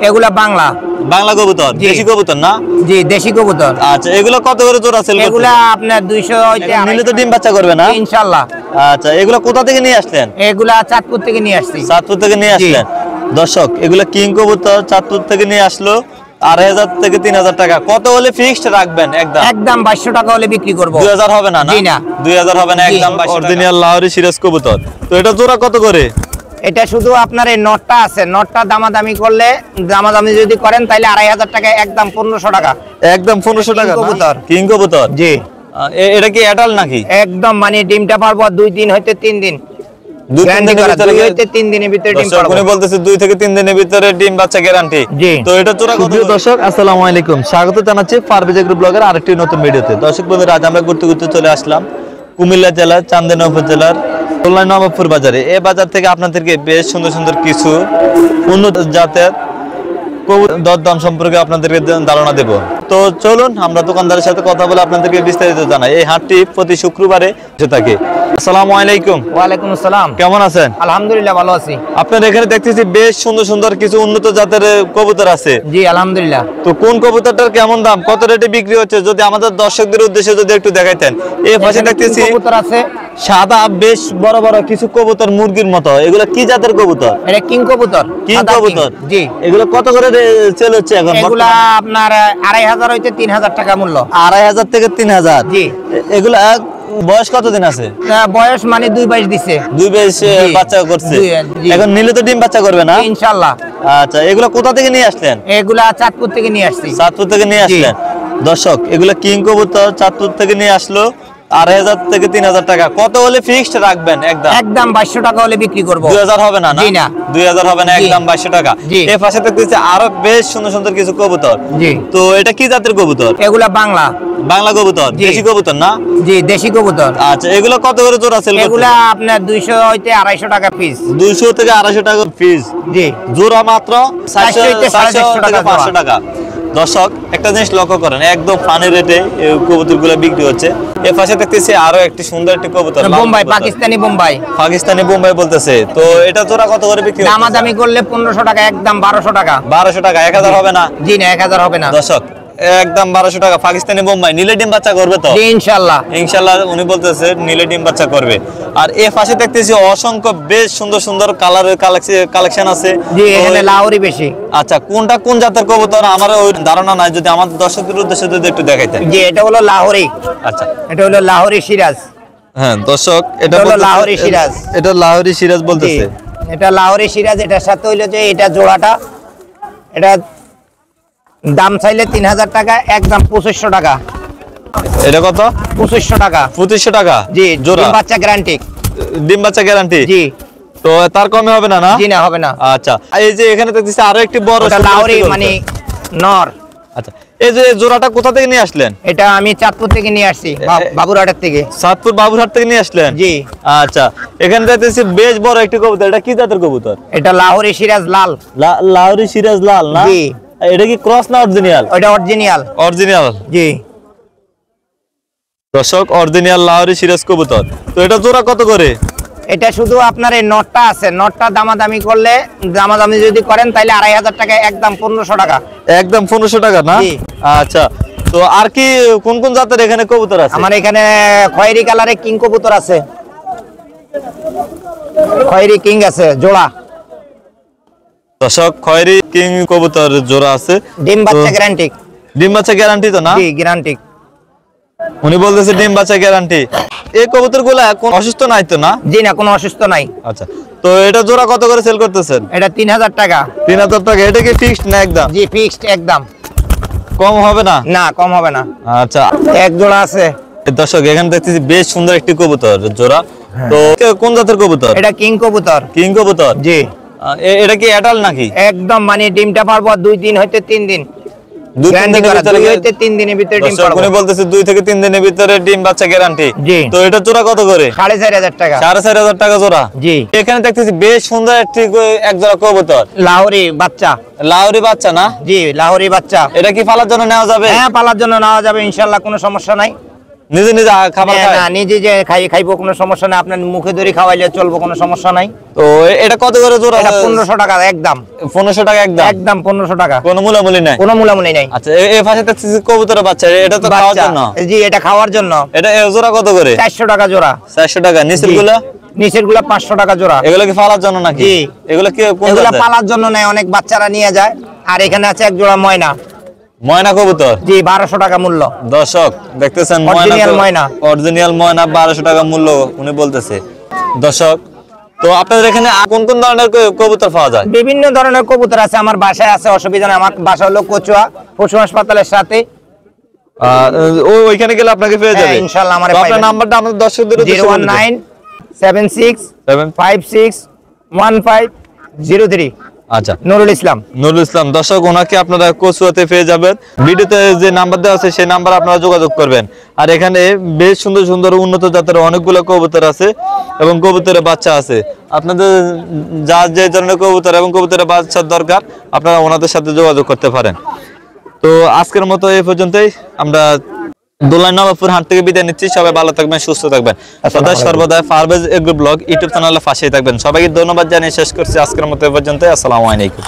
এগুলা বাংলা। বাংলা কবুতর দেশি কবুতর না? জি দেশি কবুতর। আচ্ছা এগুলো কত করে জোড়া সেল এগুলা আপনার দুইশো হইতে নিলে তো ডিম বাচ্চা করবে না? ইনশাল্লাহ। আচ্ছা এগুলো কোথা থেকে নিয়ে আসলেন? এগুলা চাঁদপুর থেকে নিয়ে আসছি। চাঁদপুর থেকে নিয়ে আসলেন? দর্শক এগুলো কিং কবুতর চাঁদপুর থেকে নিয়ে আসলো আড়াই হাজার থেকে তিন হাজার টাকা। কত হলে ফিক্সড রাখবেন একদম? একদম বাইশশো টাকা হলে বিক্রি করব। দুই হাজার হবে না দুই হাজার হবে না। একদম লাহোরি সিরাজ কবুতর। তো এটা জোড়া কত করে? এটা শুধু আপনার এই নটটা আছে। নটটা দামাদামি করলে দামাদামি যদি করেন তাহলে আড়াই হাজার টাকা একদম পনেরোশো টাকা। একদম পনেরোশো টাকা কবুতর। কিং কবুতর জি। এটা কি অ্যাডাল নাকি? একদম মানে ডিমটা পারব দুই দিন হইতে তিন দিন। দুই তিন Guarantee দিনের ভিতরে দুই কি- হইতে তিন দিনের ভিতরে ডিম দর্শক, পারব। উনি বলতেছে দুই থেকে তিন দিনের ভিতরে ডিম বাচ্চা গ্যারান্টি তো এটা চোরা কত আসসালামু আলাইকুম। স্বাগত জানাচ্ছি পারভেজ এগ্রো ব্লগের আরেকটি নতুন ভিডিওতে। দর্শক বন্ধুরা আজ আমরা ঘুরতে ঘুরতে চলে আসলাম কুমিল্লা জেলার চান্দিনা উপজেলার কল্যাণ নবাবপুর বাজারে। এই বাজার থেকে আপনাদেরকে বেশ সুন্দর সুন্দর কিছু উন্নত জাতের দরদাম সম্পর্কে আপনাদেরকে ধারণা দেব। তো চলুন আমরা দোকানদারের সাথে কথা বলে আপনাদেরকে বিস্তারিত জানাই। এই হাটটি প্রতি শুক্রবারে থাকে। আসসালামু আলাইকুম। ওয়ালাইকুম আসসালাম। কেমন আছেন? আলহামদুলিল্লাহ ভালো আছি। আপনার এখানে দেখতেছি বেশ সুন্দর সুন্দর কিছু উন্নত জাতের কবুতর আছে। জি আলহামদুলিল্লাহ। তো কোন কবুতরটার কেমন দাম কত রেটে বিক্রি হচ্ছে যদি আমাদের দর্শকদের উদ্দেশ্যে যদি একটু দেখাইতেন। এই পাশে দেখতেছি কবুতর আছে। সাদা বেশ বড় বড় কিছু কবুতর মুরগির মতো। এগুলো কি জাতের কবুতর? এটা কিং কবুতর কি কবুতর? জি। এগুলো কত করে সেল হচ্ছে এখন এগুলা আপনার আড়াই হাজার হইতে তিন হাজার টাকা মূল্য। আড়াই হাজার থেকে তিন হাজার? জি। এগুলো বয়স কতদিন আছে? বয়স মানে দুই বাইশ দিছে। দুই জি। বাচ্চা করছে। এখন নিলে তো ডিম বাচ্চা করবে না? ইনশাল্লাহ। আচ্ছা এগুলো কোথা থেকে নিয়ে আসলেন? এগুলা চাঁদপুর থেকে নিয়ে আসছি। চাঁদপুর থেকে নিয়ে আসলেন। দর্শক এগুলো কিং কবুতর চাঁদপুর থেকে নিয়ে আসলো। আড়াই হাজার থেকে তিন হাজার টাকা। কত হলে ফিক্সড রাখবেন? একদম একদম বাইশশো টাকা হলে বিক্রি করব। দুই হাজার হবে না না। দুই হাজার হবে না একদম বাইশশো টাকা। এর পাশে দেখতেছি আরও বেশ সুন্দর সুন্দর কিছু কবুতর। তো এটা কি জাতের কবুতর? এগুলা বাংলা। বাংলা কবুতর দেশি কবুতর না? জি দেশি কবুতর। আচ্ছা এগুলো কত করে জোড়া সেল এগুলা আপনার দুইশো হইতে আড়াইশো টাকা পিস দুইশো থেকে আড়াইশো টাকা ফিস জি। জোড়া মাত্র চারশো হইতে সাড়ে চারশো চারশো থেকে টাকা পাঁচশো জোড়া। টাকা। দর্শক একটা জিনিস লক্ষ্য করেন একদম ফানি রেটে কবুতরগুলো বিক্রি হচ্ছে। এর পাশে দেখতেছি আরও একটি সুন্দর একটি কবুতর বোম্বাই পাকিস্তানি বোম্বাই। পাকিস্তানি বোম্বাই বলতেছে। তো এটা জোড়া কত করে বিক্রি দামাদামি করলে পনেরোশো টাকা একদম বারোশো টাকা। বারোশো টাকা এক হাজার হবে না? জি না এক হাজার হবে না। দর্শক একদম বারোশো টাকা। পাকিস্তানি বোম্বাই নীলে ডিম বাচ্চা করবে তো? ইনশাল্লাহ। ইনশাল্লাহ উনি বলতেছে নীলে ডিম বাচ্চা করবে। আর এ পাশে দেখতেছি অসংখ্য বেশ সুন্দর সুন্দর কালারের কালেকশন আছে। জি এখানে লাহোরি বেশি। আচ্ছা কোনটা কোন জাতের কবুতর? আমার ওই ধারণা নাই যদি আমাদের দর্শকদের উদ্দেশ্যে যদি একটু দেখাইতেন। জি এটা হলো লাহোরি। আচ্ছা। এটা হলো লাহোরি সিরাজ। হ্যাঁ দর্শক এটা হলো লাহোরি সিরাজ। এটা লাহোরি সিরাজ বলতেছে। এটা লাহোরি সিরাজ এটার সাথে হইল যে এটা জোড়াটা। এটা দাম চাইলে তিন হাজার টাকা একদম পঁচিশশো টাকা। এটা কত? পঁচিশশো টাকা। পঁচিশশো টাকা? জি জোড়া? বাচ্চা গ্যারান্টি ডিম বাচ্চা গ্যারান্টি জি। তো তার কমে হবে না না? জি না হবে না। আচ্ছা এই যে এখানে দেখতেছি আরও একটি বড় কবুতর। মানে নর। আচ্ছা এই যে জোড়াটা কোথা থেকে নিয়ে আসলেন? এটা আমি চাঁদপুর থেকে নিয়ে আসছি বা- বাবুরহাটের থেকে। সাতপুর বাবুরহাট থেকে নিয়ে আসলেন? জি। আচ্ছা এখানে দেখতেছি বেশ বড় একটি কবুতর এটা কি জাতের কবুতর? এটা লাহোরি সিরাজ লাল। লাহোরি সিরাজ লাল না? জি। এটা কি ক্রস না অরিজিনাল? ওটা অরিজিনাল। অরিজিনাল? জি। দর্শক অরিজিনাল লাহোরি সিরাজ কবুতর। তো এটা জোড়া কত করে? এটা শুধু আপনার এই নটটা আছে। নটটা দামাদামি করলে দামাদামি যদি করেন তাহলে আড়াই হাজার টাকা একদম পনেরোশো টাকা। একদম পনেরোশো টাকা না? জি। আচ্ছা। তো আর কি কোন কোন জাতের এখানে কবুতর আছে? আমার এখানে খয়েরি কালারে কিং কবুতর আছে। খয়েরি কিং আছে জোড়া। দর্শক খয়েরি কিং কবুতর জোড়া আছে। ডিম বাচ্চা গ্যারান্টি ডিম বাচ্চা গ্যারান্টি তো না? জি গ্যারান্টি উনি বলতেছে ডিম বাচ্চা গ্যারান্টি এই কবুতরগুলা অসুস্থ নাই তো না? জি না কোনো অসুস্থ নাই। আচ্ছা তো এটা জোড়া কত করে সেল করতেছেন? এটা তিন হাজার টাকা। তিন হাজার টাকা এটা কি ফিক্সড না একদম? জি ফিক্সড একদম। কম হবে না? না কম হবে না। আচ্ছা। এক জোড়া আছে। দর্শক এখানে দেখতেছি বেশ সুন্দর একটি কবুতর জোড়া। তো কোন জাতের কবুতর? এটা কিং কবুতর। কিং কবুতর? জি। এটা কি অ্যাডাল নাকি? একদম মানে ডিমটা পারব দুই দিন হইতে তিন দিন। বাচ্চা এখানে দেখতেছি বেশ সুন্দর একটি কবুতর। লাহোরি বাচ্চা। বাচ্চা না? জি লাহোরি বাচ্চা। এটা কি ফালার জন্য নেওয়া যাবে? হ্যাঁ পালার জন্য নেওয়া যাবে ইনশাল্লাহ কোনো সমস্যা নাই। নিজে নিজে খাবার খায়? না নিজে যে খাই খাইবো কোনো সমস্যা নাই। আপনার মুখে ধরে খাওয়াইলে চলবো কোনো সমস্যা নাই। তো এটা কত করে জোড়া? এটা পনেরোশো টাকা একদম। পনেরোশো টাকা একদম? একদম পনেরোশো টাকা। কোনো মূলামূলি নাই? কোনো মূলামূলি নাই। আচ্ছা এই পাশে দেখতেছি কবুতরের বাচ্চা এটা তো খাওয়ার জন্য? জি এটা খাওয়ার জন্য। এটা জোড়া কত করে? চারশো টাকা জোড়া। চারশো টাকা। নিচের। গুলো নিচেরগুলা পাঁচশো টাকা জোড়া। এগুলো কি পালার জন্য নাকি? জি। এগুলো কি কোন এগুলা পালার জন্য নেয় অনেক বাচ্চারা নিয়ে যায়। আর এখানে আছে এক জোড়া ময়না। ময়না কবুতর? জি 1200 টাকা মূল্য। দর্শক দেখতেছেন অরিজিনাল ময়না। অরিজিনাল ময়না বারোশো টাকা মূল্য উনি বলতেছে। দর্শক তো আপনাদের এখানে কোন কোন ধরনের কবুতর পাওয়া যায়? বিভিন্ন ধরনের কবুতর আছে আমার বাসায় আছে অসুবিধা নেই আমার বাসা হলো কচুয়া পশু হাসপাতালের সাথে। ও ওইখানে গেলে আপনাকে পেয়ে হ্যাঁ, যাবে। ইনশাআল্লাহ আমার আপনার নাম্বারটা আমাদের দর্শকদের seven five six one five zero three. আচ্ছা। নুরুল ইসলাম। নুরুল ইসলাম দর্শক ওনাকে আপনারা কচুয়াতে পেয়ে যাবেন। ভিডিওতে যে নাম্বার দেওয়া আছে সেই নাম্বার আপনারা যোগাযোগ করবেন। আর এখানে বেশ সুন্দর সুন্দর উন্নত জাতের অনেকগুলো কবুতর আছে এবং কবুতরের বাচ্চা আছে। আপনাদের যা যে ধরনের কবুতর এবং কবুতরের বাচ্চার দরকার আপনারা ওনাদের সাথে যোগাযোগ করতে পারেন। তো আজকের মতো এই পর্যন্তই। আমরা দোলাই নবাবপুর হাট থেকে বিদায় নিচ্ছি। সবাই ভালো থাকবেন সুস্থ থাকবেন। সদা সর্বদা ফারবেজ এগ্রো ব্লগ ইউটিউব চ্যানেলে পাশেই থাকবেন। সবাইকে ধন্যবাদ জানিয়ে শেষ করছি আজকের মতো পর্যন্ত আসসালামু আলাইকুম।